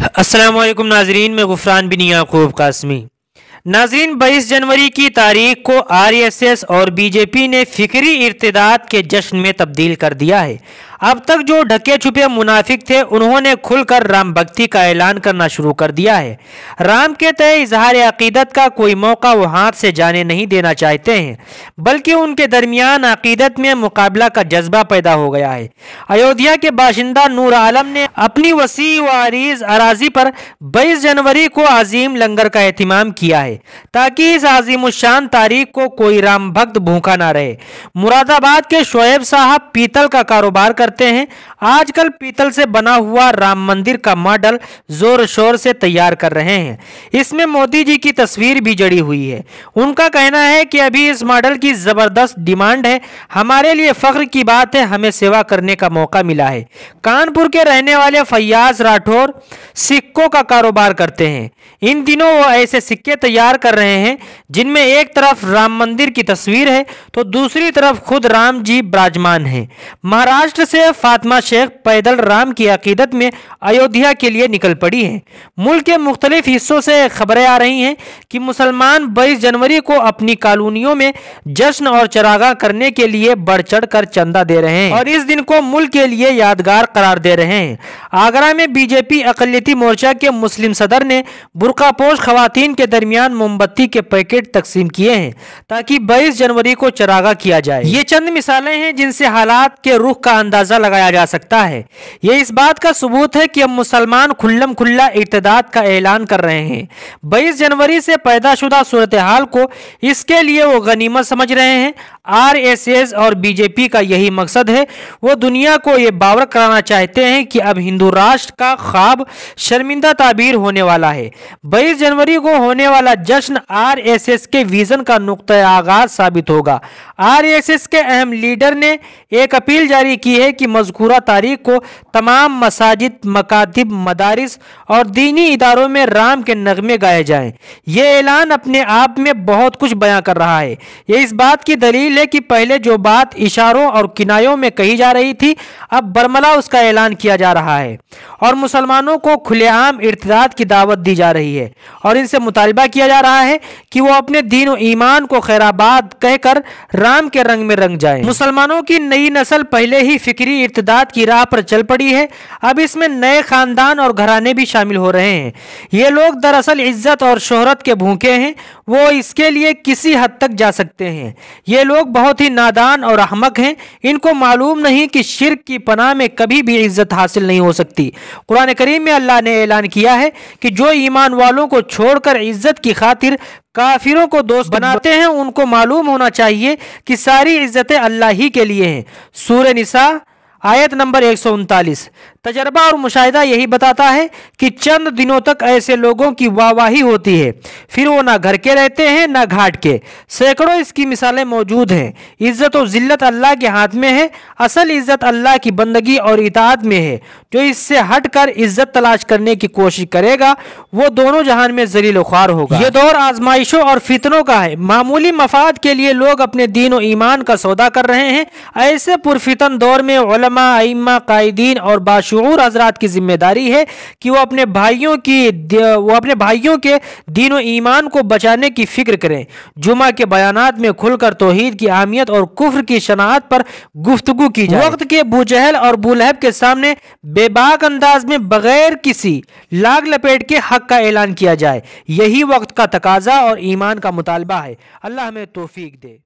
असलम नाजरीन, में गुफरान बिन याकूब कासमी। नाजरीन, बाईस जनवरी की तारीख को आरएसएस और बीजेपी ने फिक्री इर्तदाद के जश्न में तब्दील कर दिया है। अब तक जो ढके छुपे मुनाफिक थे, उन्होंने खुलकर राम भक्ति का ऐलान करना शुरू कर दिया है। राम के तय इजहार अकीदत का कोई मौका वो हाथ से जाने नहीं देना चाहते हैं, बल्कि उनके दरमियान अकीदत में मुकाबला का जज्बा पैदा हो गया है। अयोध्या के बाशिंदा नूर आलम ने अपनी वसी व अरीज अराजी पर बाईस जनवरी को अजीम लंगर का अहतमाम किया है, ताकि इस अजीम शान तारीख को कोई राम भक्त भूखा ना रहे। मुरादाबाद के शोएब साहब पीतल का कारोबार कर करते हैं। आजकल पीतल से बना हुआ राम मंदिर का मॉडल ज़ोर शोर से तैयार कर रहे हैं। इसमें मोदी जी की तस्वीर भी जड़ी हुई है। उनका कहना है कि अभी इस मॉडल की ज़बरदस्त डिमांड है। हमारे लिए फ़ख्र की बात है, हमें सेवा करने का मौका मिला है। कानपुर के रहने वाले फैयाज राठौर सिक्कों का कारोबार करते हैं। इन दिनों वो ऐसे सिक्के तैयार कर रहे हैं, जिनमें एक तरफ़ राम मंदिर की तस्वीर है तो दूसरी तरफ़ खुद राम जी विराजमान है। महाराष्ट्र से फातिमा शेख पैदल राम की अकीदत में अयोध्या के लिए निकल पड़ी हैं। मुल्क के मुख्तलिफ़ हिस्सों से खबरें आ रही हैं कि मुसलमान 22 जनवरी को अपनी कॉलोनियों में जश्न और चरागा करने के लिए बढ़ चढ़ कर चंदा दे रहे हैं। और इस दिन को मुल्क के लिए यादगार करार दे रहे हैं। आगरा में बीजेपी अकलियती मोर्चा के मुस्लिम सदर ने बुरकापोश खातन के दरमियान मोमबत्ती के पैकेट तकसीम किए हैं, ताकि बाईस जनवरी को चरागा किया जाए। ये चंद मिसालें हैं जिनसे हालात के रुख का अंदाज़ा लगाया जा सकता है। ये इस बात का सबूत है कि अब मुसलमान खुल्लम खुल्ला इर्तदाद का ऐलान कर रहे हैं। बाईस जनवरी से पैदाशुदा सूरत हाल को इसके लिए वो गनीमत समझ रहे हैं। आरएसएस और बीजेपी का यही मकसद है। वो दुनिया को ये बावर कराना चाहते हैं कि अब हिंदू राष्ट्र का ख्वाब शर्मिंदा ताबीर होने वाला है। बाईस जनवरी को होने वाला जश्न आरएसएस के विजन का नुकता आगाज़ साबित होगा। आरएसएस के अहम लीडर ने एक अपील जारी की है कि मजकूरा तारीख को तमाम मसाजिद, मकातिब, मदारस और दीनी इदारों में राम के नगमे गाए जाएँ। ये ऐलान अपने आप में बहुत कुछ बयां कर रहा है। ये इस बात की दलील है कि पहले जो बात इशारों और किनायों में कही जा रही थी, अब बरमला उसका ऐलान किया जा रहा है। और मुसलमानों को खुलेआम इर्तदाद की दावत दी जा रही है। और इनसे मुतालबा किया जा रहा है कि वो अपने दीन और ईमान को खैराबाद कहकर राम के रंग में रंग जाए। मुसलमानों की नई नस्ल पहले ही फिक्री इर्तदाद की राह पर चल पड़ी है। अब इसमें नए खानदान और घराने भी शामिल हो रहे हैं। ये लोग दरअसल इज़्ज़त और शोहरत के भूखे हैं। वो इसके लिए किसी हद तक जा सकते हैं। ये लोग बहुत ही नादान और अहमक हैं। इनको मालूम नहीं कि शिरक की पनाह में कभी भी इज़्ज़त हासिल नहीं हो सकती। कुरान करीम में अल्लाह ने ऐलान किया है कि जो ईमान वालों को छोड़कर इज़्ज़त की खातिर काफिरों को दोस्त बनाते हैं, उनको मालूम होना चाहिए कि सारी इज्जतें अल्लाह ही के लिए हैं। सूर्य निसा आयत नंबर एक सौ उनतालीस। तजर्बा और मुशाहिदा यही बताता है कि चंद दिनों तक ऐसे लोगों की वाहवाही होती है। फिर वो ना घर के रहते हैं, ना घाट के। सैकड़ों इसकी मिसालें मौजूद हैं। इज़्ज़त और जिल्लत अल्लाह के हाथ में है। असल इज़्ज़त अल्लाह की बंदगी और इताद में है। जो इससे हट कर इज़्ज़त तलाश करने की कोशिश करेगा, वो दोनों जहान में जलील ख्वार होगा। ये दौर आजमाइशों और फितनों का है। मामूली मफाद के लिए लोग अपने दीन और ईमान का सौदा कर रहे हैं। ऐसे पुरफितन दौर में उलमा कायदीन और बाश शूर हजरात की ज़िम्मेदारी है कि वो अपने भाइयों की वो अपने भाइयों के दीन ईमान को बचाने की फ़िक्र करें। जुमा के बयान में खुलकर तोहीद की अहमियत और कुफ्र की शनात पर गुफ्तु की जाए। वक्त के बुजहल और बुलहब के सामने बेबाक अंदाज में बगैर किसी लाग लपेट के हक का ऐलान किया जाए। यही वक्त का तकाजा और ईमान का मुतालबा है। अल्लाह हमें तोफीक दे।